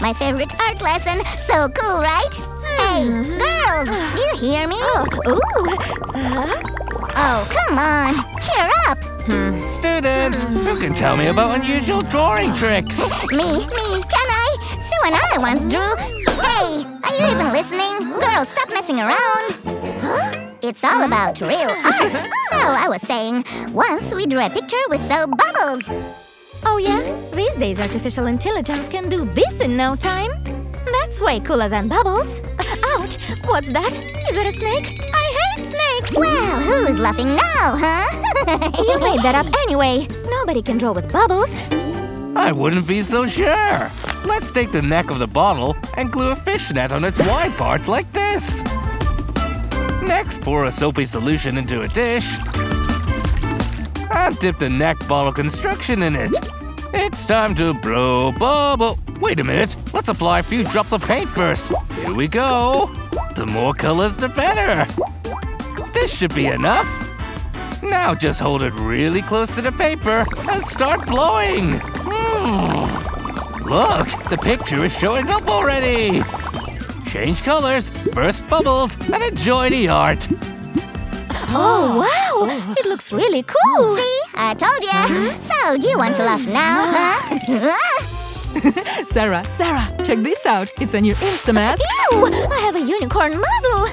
my favorite art lesson. So cool, right? Hey, hmm. girls, do you hear me? Oh, ooh. Uh-huh. Oh, come on. Cheer up. Hmm. Students, hmm. who can tell me about unusual drawing tricks? Me, me, can I? Sue and I once drew. Hey, are you even listening? Girls, stop messing around. Huh? It's all about real art. So I was saying, once we drew a picture with soap bubbles. Oh yeah? These days artificial intelligence can do this in no time. That's way cooler than bubbles. Ouch! What's that? Is it a snake? I hate snakes! Well, who's laughing now, huh? You made that up anyway. Nobody can draw with bubbles. I wouldn't be so sure. Let's take the neck of the bottle and glue a fishnet on its wide part like this. Next, pour a soapy solution into a dish and dip the neck bottle construction in it. It's time to blow bubble. Wait a minute, let's apply a few drops of paint first. Here we go. The more colors, the better. This should be enough. Now just hold it really close to the paper and start blowing. Hmm. Look, the picture is showing up already. Change colors, burst bubbles, and enjoy the art. Oh, wow! It looks really cool! See, I told ya. So, do you want to laugh now, huh? Sarah, Sarah, check this out. It's a new Instamask. Ew! I have a unicorn muzzle!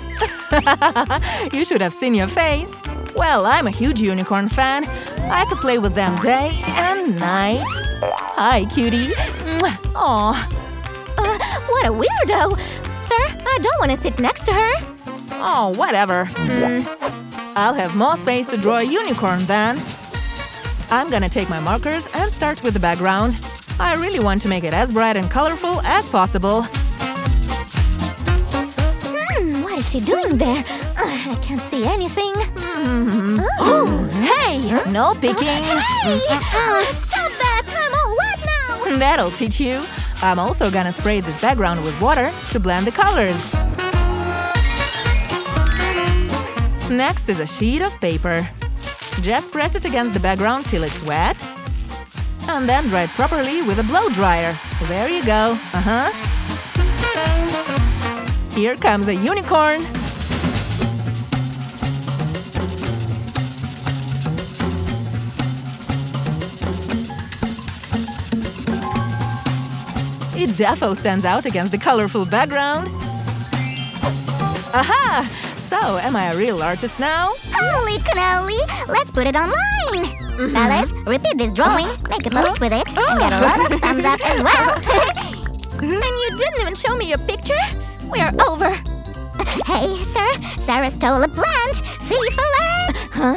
you should have seen your face. Well, I'm a huge unicorn fan. I could play with them day and night. Hi, cutie. Aw. Uh, what a weirdo! Sir, I don't want to sit next to her. Oh, whatever. Hmm. I'll have more space to draw a unicorn then. I'm gonna take my markers and start with the background. I really want to make it as bright and colorful as possible. Hmm, what is she doing there? Uh, I can't see anything. Hmm. Oh, hey! No picking! Hey! Uh, stop that! I'm all wet now! That'll teach you. I'm also gonna spray this background with water to blend the colors. Next is a sheet of paper. Just press it against the background till it's wet. And then dry it properly with a blow dryer. There you go. Uh-huh. Here comes a unicorn. It defo stands out against the colorful background. Aha! So, am I a real artist now? Holy cannoli! Let's put it online! Mm-hmm. Fellas, repeat this drawing, oh. make a post oh. with it, and get a lot of thumbs up as well! And you didn't even show me your picture? We are over. hey, sir, Sarah stole a plant! Thief alert! Huh?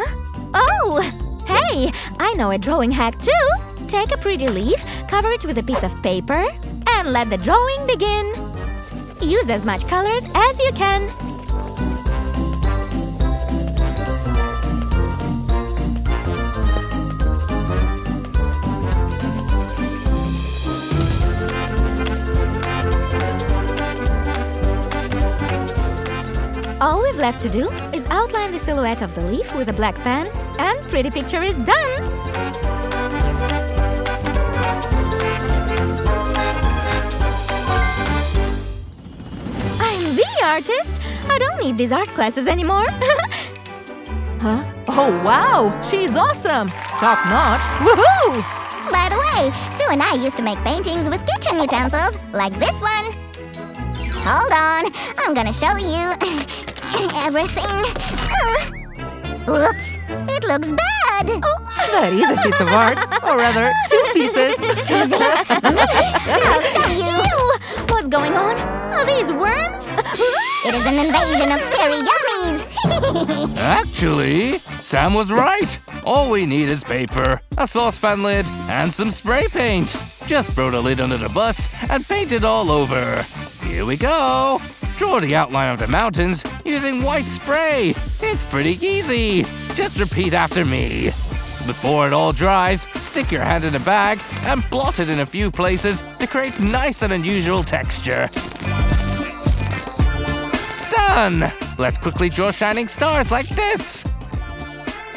Oh! Hey, I know a drawing hack too. Take a pretty leaf, cover it with a piece of paper, and let the drawing begin. Use as much colors as you can. Left to do is outline the silhouette of the leaf with a black pen, and pretty picture is done! I'm the artist! I don't need these art classes anymore! Huh? Oh, wow! She's awesome! Top notch! Woohoo! By the way, Sue and I used to make paintings with kitchen utensils, like this one. Hold on, I'm gonna show you everything. Uh, Oops, it looks bad. Oh, That is a piece of art. Or rather, two pieces. I'll show you. Ew! What's going on? Are these worms? It is an invasion of scary yummies. Actually, Sam was right. All we need is paper, a saucepan lid, and some spray paint. Just throw the lid under the bus and paint it all over. Here we go. Draw the outline of the mountains using white spray. It's pretty easy. Just repeat after me. Before it all dries, stick your hand in a bag and blot it in a few places to create nice and unusual texture. Done! Let's quickly draw shining stars like this.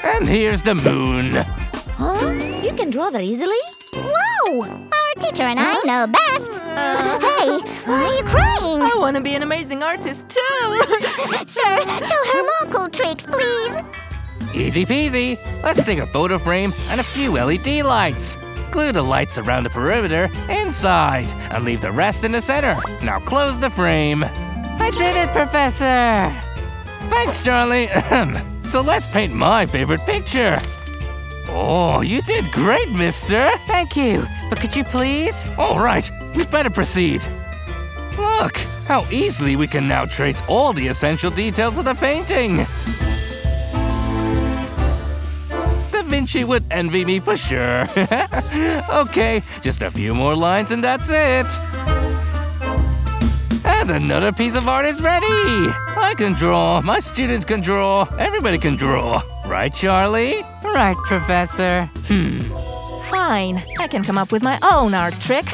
And here's the moon. Huh? You can draw that easily? Wow! Our art teacher and I know best. hey, why are you crying? I want to be an amazing artist too. Sir, show her more cool tricks, please. Easy peasy. Let's take a photo frame and a few LED lights. Glue the lights around the perimeter inside and leave the rest in the center. Now close the frame. I did it, Professor. Thanks, Charlie. so let's paint my favorite picture. Oh, you did great, mister. Thank you. But could you please? All right, we'd better proceed. Look, how easily we can now trace all the essential details of the painting. Da Vinci would envy me for sure. okay, just a few more lines and that's it. And another piece of art is ready. I can draw, my students can draw, everybody can draw. Right, Charlie? Right, Professor. Hmm. Fine, I can come up with my own art trick.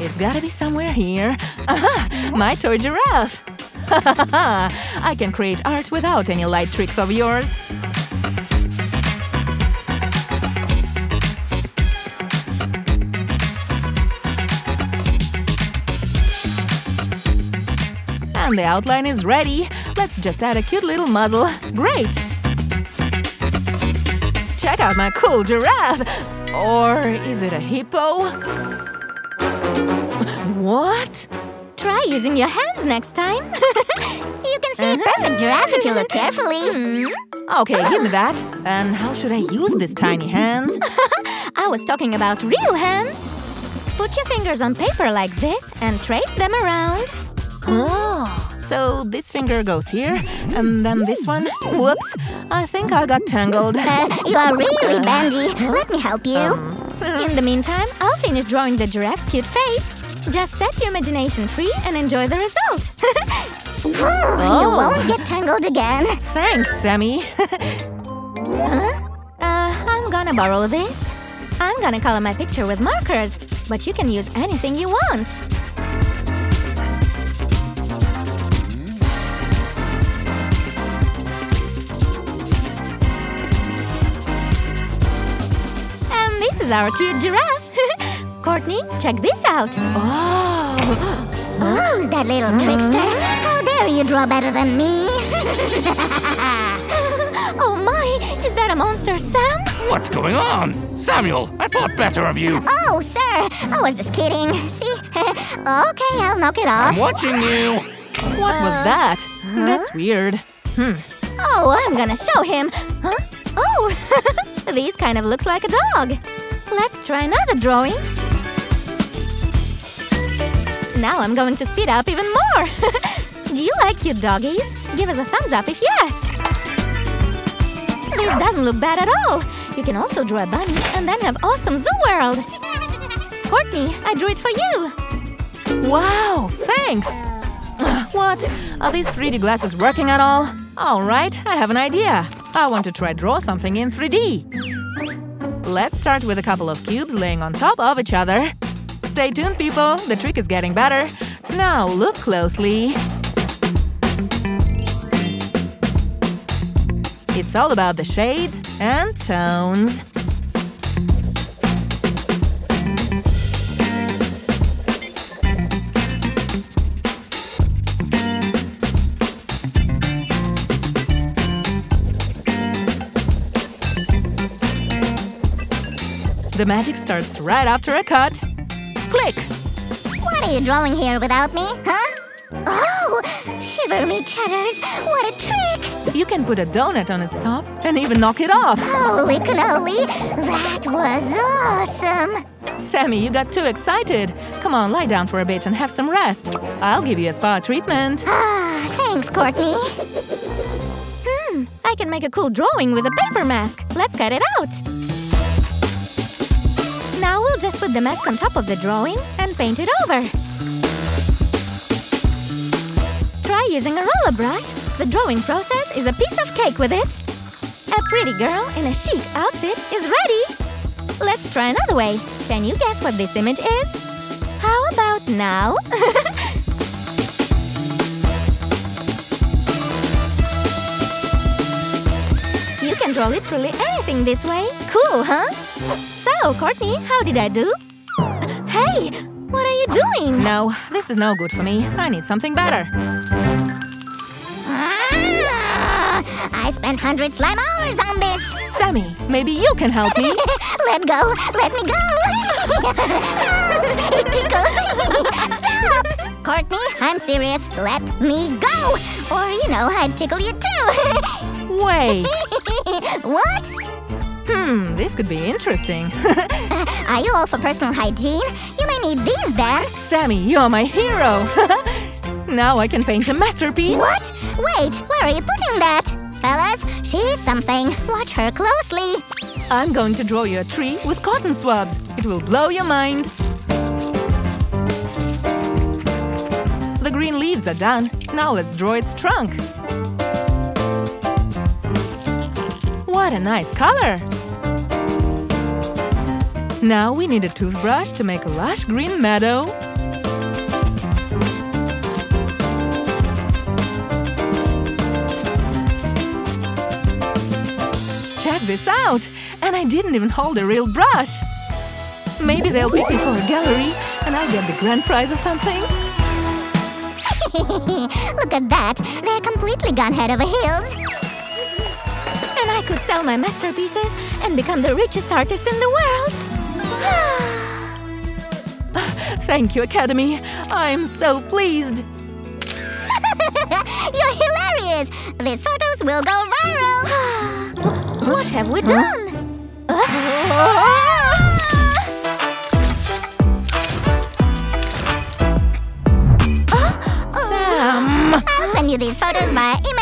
It's gotta be somewhere here. Aha! My toy giraffe! I can create art without any light tricks of yours. And the outline is ready. Let's just add a cute little muzzle. Great! Check out my cool giraffe! Or is it a hippo? What? Try using your hands next time. You can see a perfect giraffe if you look carefully. Hmm. Okay, give me that. And how should I use these tiny hands? I was talking about real hands. Put your fingers on paper like this and trace them around. Oh, so this finger goes here, and then this one. Whoops, I think I got tangled. Uh, you are really bendy. Let me help you. In the meantime, I'll finish drawing the giraffe's cute face. Just set your imagination free and enjoy the result. You won't get tangled again. Thanks, Sammy. huh? uh, I'm gonna borrow this. I'm gonna color my picture with markers, but you can use anything you want. Our cute giraffe. Courtney, check this out. oh, Oh, that little trickster. How dare you draw better than me? Oh my, is that a monster, Sam? What's going on? Samuel, I thought better of you. oh, sir. I was just kidding. See? okay, I'll knock it off. I'm watching you. what was that? That's weird. Hmm. Oh, I'm gonna show him. Huh? Oh, these kind of looks like a dog. Let's try another drawing. Now I'm going to speed up even more. Do you like cute doggies? Give us a thumbs up if yes. This doesn't look bad at all. You can also draw a bunny and then have awesome zoo world. Courtney, I drew it for you. Wow, thanks. What? Are these 3D glasses working at all? All right, I have an idea. I want to try draw something in 3D. Let's start with a couple of cubes laying on top of each other. Stay tuned, people. The trick is getting better. Now look closely. It's all about the shades and tones. The magic starts right after a cut. Click! What are you drawing here without me, huh? Oh, shiver me cheddars. What a trick. You can put a donut on its top and even knock it off. Holy cannoli. That was awesome. Sammy, you got too excited. Come on, lie down for a bit and have some rest. I'll give you a spa treatment. Ah, thanks, Courtney. Hmm, I can make a cool drawing with a paper mask. Let's cut it out. Now we'll just put the mask on top of the drawing and paint it over. Try using a roller brush. The drawing process is a piece of cake with it. A pretty girl in a chic outfit is ready. Let's try another way. Can you guess what this image is? How about now? You can draw literally anything this way. Cool, huh? So, Courtney, how did I do? Hey, what are you doing? No, this is no good for me. I need something better. Ah, I spent hundred slime hours on this. Sammy, maybe you can help me. Let go! Let me go! it tickles! Stop! Courtney, I'm serious. Let me go! Or, you know, I'd tickle you too. Wait. what? Hmm, this could be interesting. Are you all for personal hygiene? You may need these then. Sammy, you're my hero. now I can paint a masterpiece. What? Wait, where are you putting that? Fellas, she's something. Watch her closely. I'm going to draw you a tree with cotton swabs. It will blow your mind. The green leaves are done. Now let's draw its trunk. What a nice color! Now we need a toothbrush to make a lush green meadow. Check this out! And I didn't even hold a real brush! Maybe they'll pick me for a gallery and I'll get the grand prize or something. Look at that. They're completely gone head over heels. And I could sell my masterpieces and become the richest artist in the world! Thank you, Academy! I'm so pleased! You're hilarious! These photos will go viral! what have we done? Sam! I'll send you these photos by email!